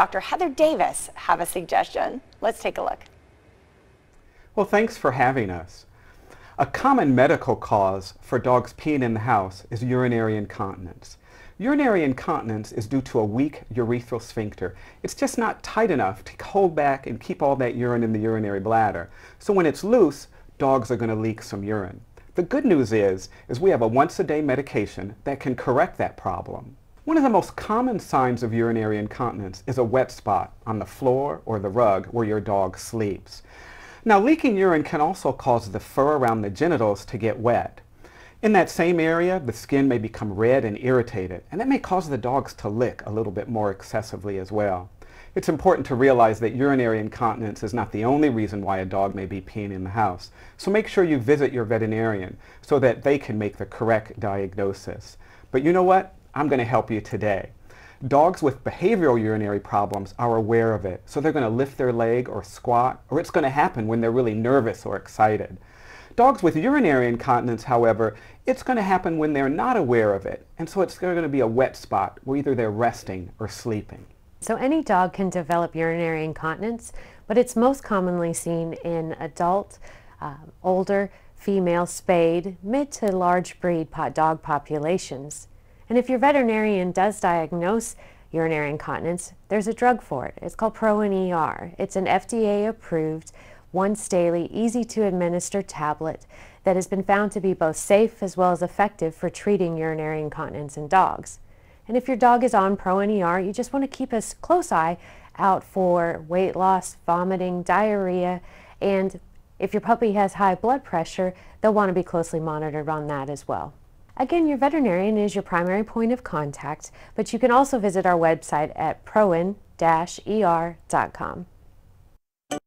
Dr. Heather Davis have a suggestion. Let's take a look. Well, thanks for having us. A common medical cause for dogs peeing in the house is urinary incontinence. Urinary incontinence is due to a weak urethral sphincter. It's just not tight enough to hold back and keep all that urine in the urinary bladder. So when it's loose, dogs are going to leak some urine. The good news is, is we have a once-a-day medication that can correct that problem. One of the most common signs of urinary incontinence is a wet spot on the floor or the rug where your dog sleeps. Now leaking urine can also cause the fur around the genitals to get wet. In that same area, the skin may become red and irritated, and that may cause the dogs to lick a little bit more excessively as well. It's important to realize that urinary incontinence is not the only reason why a dog may be peeing in the house. So make sure you visit your veterinarian so that they can make the correct diagnosis. But you know what? I'm going to help you today. Dogs with behavioral urinary problems are aware of it, so they're going to lift their leg or squat, or it's going to happen when they're really nervous or excited. Dogs with urinary incontinence, however, it's going to happen when they're not aware of it, and so it's going to be a wet spot where either they're resting or sleeping. So any dog can develop urinary incontinence, but it's most commonly seen in adult, uh, older, female spayed, mid to large breed dog populations. And if your veterinarian does diagnose urinary incontinence, there's a drug for it. It's called Pro-In-ER. It's an FDA approved once daily, easy to administer tablet that has been found to be both safe as well as effective for treating urinary incontinence in dogs. And if your dog is on Pro-In-ER, you just want to keep a close eye out for weight loss, vomiting, diarrhea, and if your puppy has high blood pressure, they'll want to be closely monitored on that as well. Again, your veterinarian is your primary point of contact, but you can also visit our website at proin-er.com.